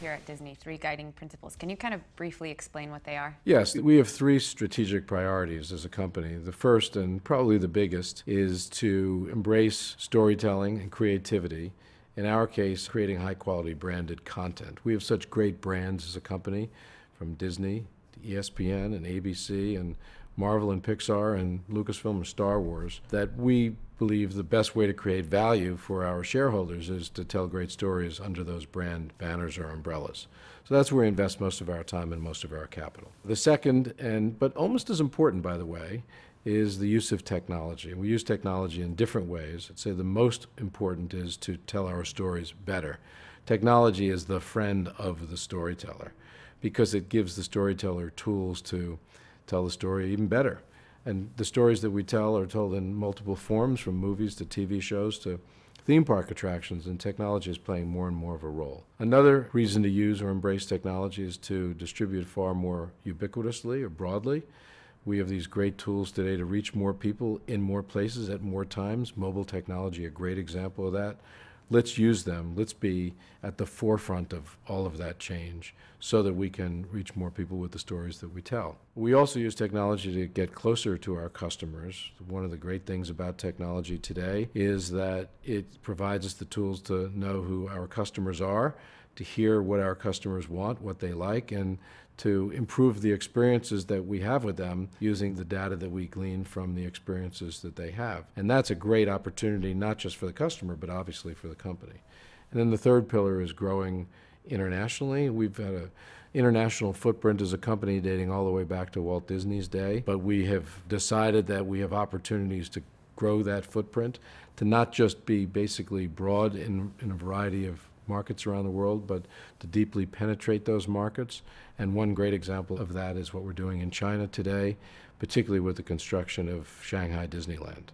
here at Disney, three guiding principles. Can you kind of briefly explain what they are? Yes, we have three strategic priorities as a company. The first and probably the biggest is to embrace storytelling and creativity. In our case, creating high quality branded content. We have such great brands as a company, from Disney ESPN and ABC and Marvel and Pixar and Lucasfilm and Star Wars, that we believe the best way to create value for our shareholders is to tell great stories under those brand banners or umbrellas. So that's where we invest most of our time and most of our capital. The second, and but almost as important, by the way, is the use of technology. We use technology in different ways. I'd say the most important is to tell our stories better. Technology is the friend of the storyteller because it gives the storyteller tools to tell the story even better. And the stories that we tell are told in multiple forms, from movies to TV shows to theme park attractions, and technology is playing more and more of a role. Another reason to use or embrace technology is to distribute far more ubiquitously or broadly. We have these great tools today to reach more people in more places at more times. Mobile technology, a great example of that let's use them. Let's be at the forefront of all of that change so that we can reach more people with the stories that we tell. We also use technology to get closer to our customers. One of the great things about technology today is that it provides us the tools to know who our customers are, to hear what our customers want, what they like, and to improve the experiences that we have with them using the data that we glean from the experiences that they have. And that's a great opportunity, not just for the customer, but obviously for the company. And then the third pillar is growing internationally. We've had an international footprint as a company dating all the way back to Walt Disney's day, but we have decided that we have opportunities to grow that footprint, to not just be basically broad in, in a variety of markets around the world, but to deeply penetrate those markets. And one great example of that is what we're doing in China today, particularly with the construction of Shanghai Disneyland.